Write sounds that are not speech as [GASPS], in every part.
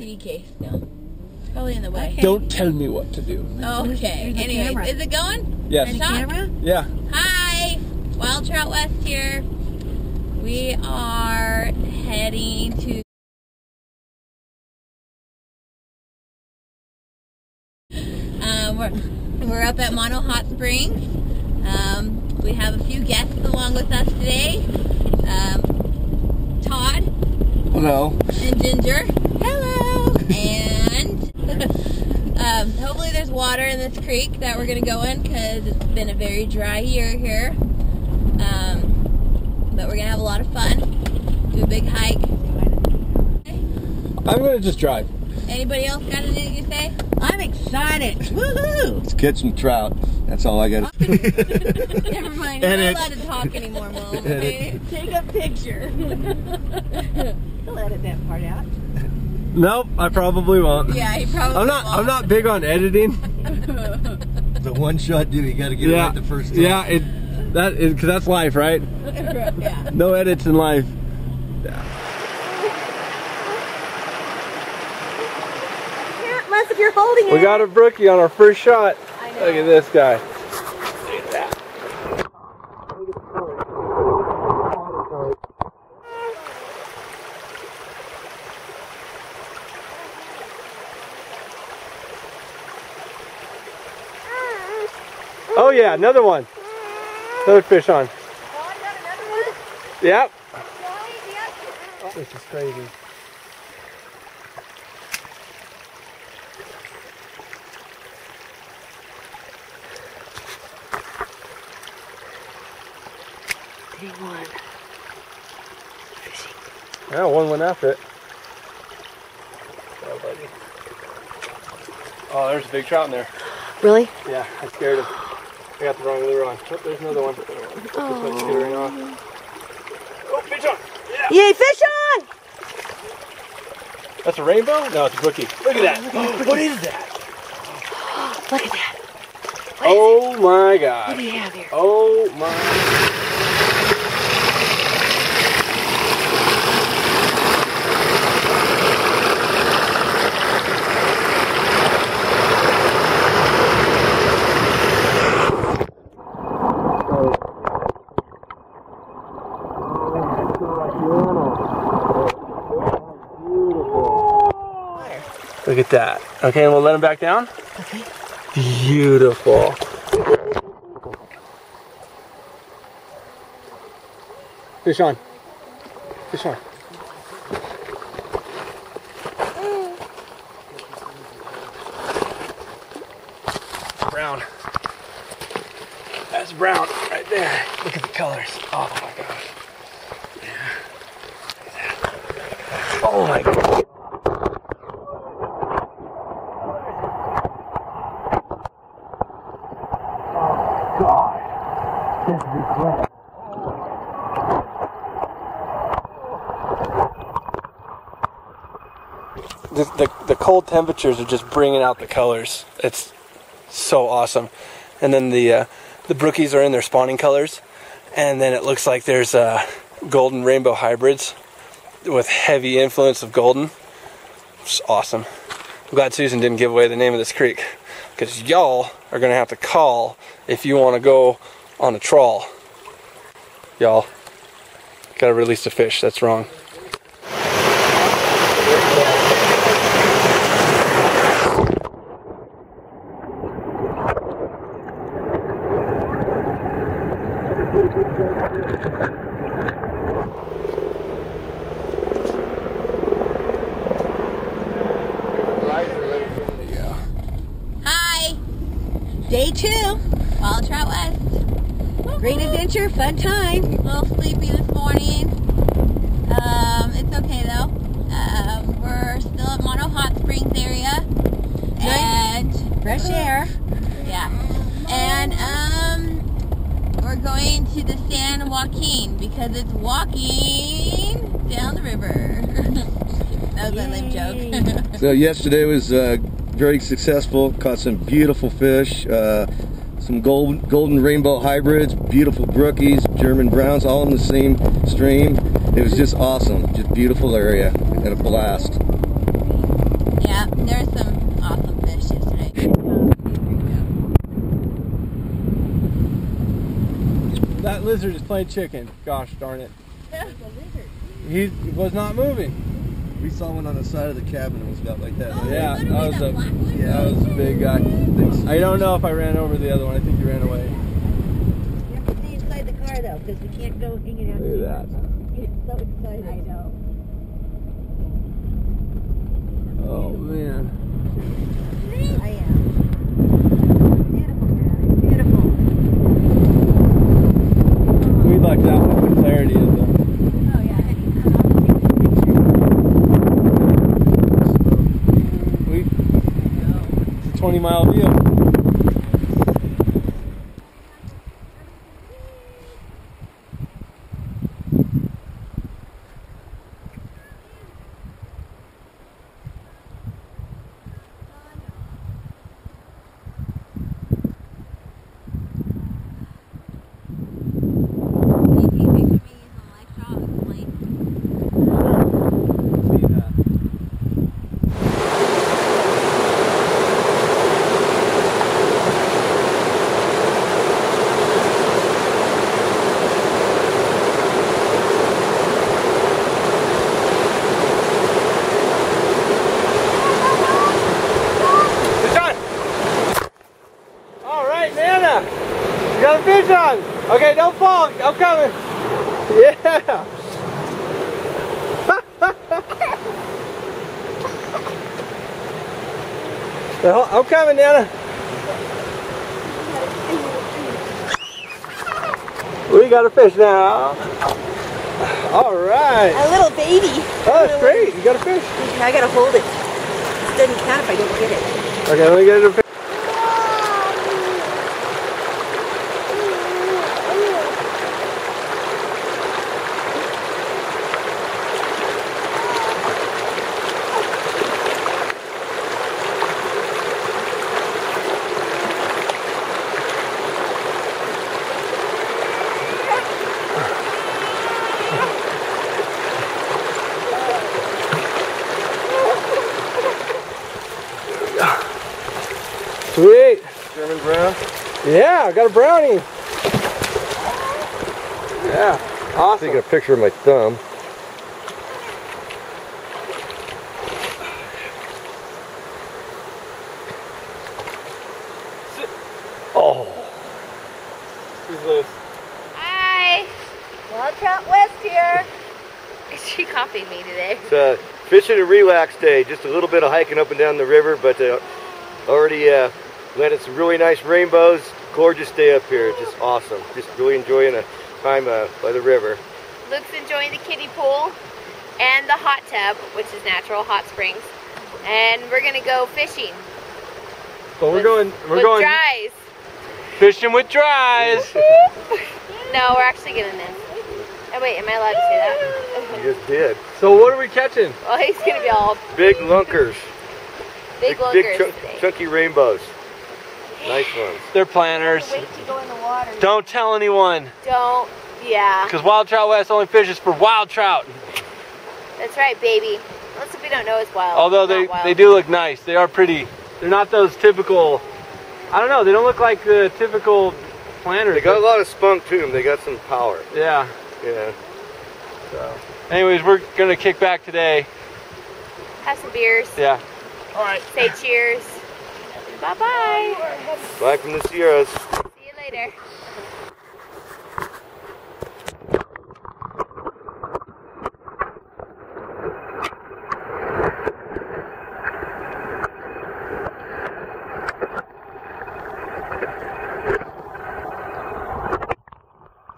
CD case still. Probably in the way. Don't tell me what to do. Okay. There's Anyways, camera. is it going? Yes. The camera? Yeah. Hi, Wild Trout West here. We are heading to. Um, we're, we're up at Mono Hot Springs. Um, we have a few guests along with us today. Um, Todd Hello. and Ginger. Um, hopefully there's water in this creek that we're gonna go in because it's been a very dry year here. Um, but we're gonna have a lot of fun. Do a big hike. I'm gonna just drive. Anybody else got anything to say? I'm excited. Woohoo! Let's catch some trout. That's all I got. To. [LAUGHS] Never mind. I'm not allowed to talk anymore, Mom. Okay? [LAUGHS] Take a picture. [LAUGHS] He'll edit that part out. Nope, I probably won't. Yeah, he probably. I'm not. I'm not big on editing. [LAUGHS] the one shot deal. You got to get it right the first time. Yeah. It. That is because that's life, right? yeah. No edits in life. Unless if you're holding it. We got a brookie on our first shot. Look at this guy. Oh yeah, another one. Another fish on. Yep. This is crazy. Yeah, one went after it. Oh, buddy. Oh, there's a big trout in there. Really? Yeah, I scared him. I got the wrong lure on. Oh, there's another one. Just went skittering off. Oh, fish on! Yeah! Yay, fish on! That's a rainbow? No, it's a brookie. [GASPS] Look at that. what is that? Look at that. Oh my What god. do you have here? Oh my. Look at that. Okay, and we'll let him back down. Okay. Beautiful. Fish on. Fish on. Brown. That's brown right there. Look at the colors. Oh my gosh. Yeah. Look at that. Oh my god. the, the, the cold temperatures are just bringing out the colors. It's so awesome. And then the uh, the brookies are in their spawning colors, and then it looks like there's uh, golden rainbow hybrids with heavy influence of golden. It's awesome. I'm glad Susan didn't give away the name of this creek because y'all are gonna have to call if you want to go on a trawl. Y'all gotta release the fish. That's wrong. Hi. Day two. Wild Trout West. Great adventure, fun time. A little sleepy this morning. Um, it's okay though. Um, we're still at Mono Hot Springs area. And Fresh air. yeah. And um we're going to the San Joaquin because it's walking down the river. [LAUGHS] that was my lame joke. [LAUGHS] So yesterday was uh, very successful. Caught some beautiful fish. Uh, some gold, golden rainbow hybrids, beautiful brookies, German browns, all in the same stream. It was just awesome. Just beautiful area and a blast. Yeah, there's some awesome fish yesterday. That lizard is playing chicken. Gosh darn it. [LAUGHS] He was not moving. We saw one on the side of the cabin. It was about like that. Yeah, that was a Yeah. that was a big guy. I don't know if I ran over the other one. I think he ran away. You have to stay inside the car though, because we can't go hanging out. Look at that. It's so excited. I know. Oh man. I am. Beautiful, man. Beautiful. We lucked out with the clarity of the. Oh yeah. And We. It's a 20 mile view. Fish on! All right, Nana. You got a fish on. Okay, don't fall. I'm coming. Yeah. [LAUGHS] I'm coming, Nana. We got a fish now. All right. A little baby. Oh, that's great. You got a fish. I gotta hold it. It doesn't count if I don't get it. Okay, let me get it a fish. Sweet. German brown. Yeah, I got a brownie. Yeah, awesome. Taking a picture of my thumb. Oh. Who's this? Hi. Wild Trout West here. [LAUGHS] She copied me today. It's a fishing and relax day. Just a little bit of hiking up and down the river, but uh, already uh, landed some really nice rainbows. Gorgeous day up here. Just awesome. Just really enjoying a time uh, by the river. Luke's enjoying the kiddie pool and the hot tub, which is natural hot springs. And we're gonna go fishing. Well, we're with- going. We're with going dries. fishing with dries. [LAUGHS] No, we're actually gonna this. Oh wait, am I allowed to say that? You just did. so what are we catching? well, he's gonna be all Big lunkers. big big lunkers chunk- today. chunky rainbows. Nice ones. They're planters. Wait to go in the water. Don't tell anyone, Don't. Yeah, because Wild Trout West only fishes for wild trout. that's right, baby. Unless if we don't know it's wild. Although they wild. they do look nice. They are pretty. They're not those typical. I don't know. They don't look like the typical planters. They got a lot of spunk to them. They got some power. Yeah. Yeah. So, anyways, we're gonna kick back today. Have some beers. Yeah. All right. Say cheers. Bye bye. Bye from the Sierras. See you later.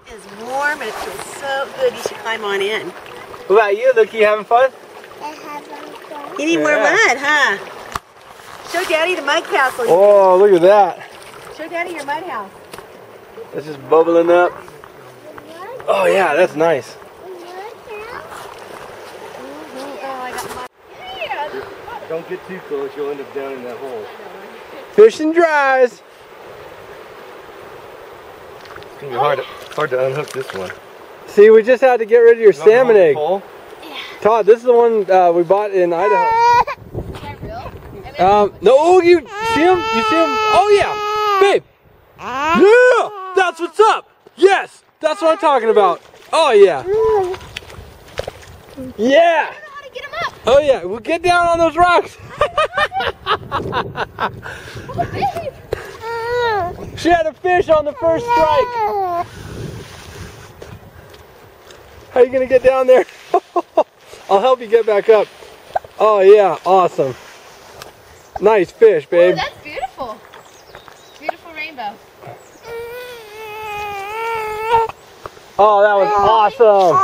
It's warm and it feels so good. You should climb on in. What about you, Luke? You having fun? I'm having fun. You need more mud, huh? Show Daddy the mud castle. Oh, look at that. Show Daddy your mud house. It's just bubbling up. Oh yeah, that's nice. Don't get too close. You'll end up down in that hole. Fish and dries. It's gonna be hard to, hard to unhook this one. See, we just had to get rid of your salmon egg. Pole? Todd, this is the one uh, we bought in Idaho. Um, no, you see him? You see him? Oh yeah, babe. Yeah, that's what's up. Yes, that's what I'm talking about. Oh yeah. Yeah. To? Oh yeah. Well, get down on those rocks. [LAUGHS] She had a fish on the first strike. How are you gonna get down there? [LAUGHS] I'll help you get back up. Oh yeah, awesome. Nice fish, babe. That's beautiful. Beautiful rainbow. Oh, that was awesome.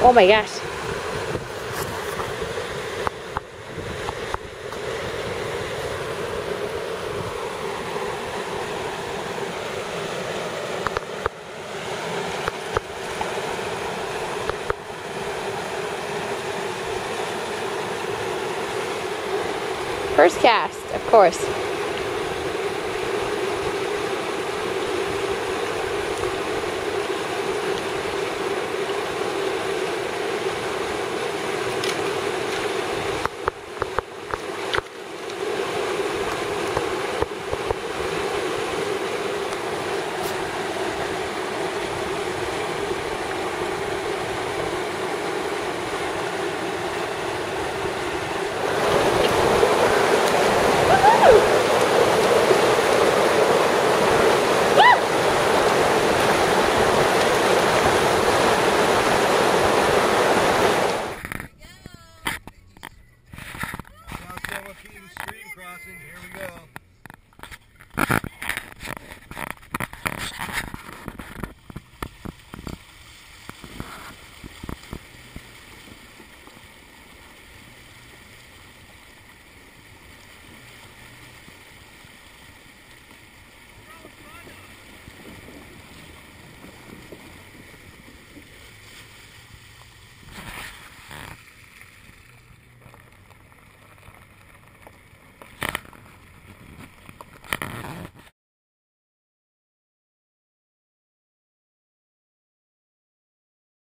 Oh my gosh. First cast, of course.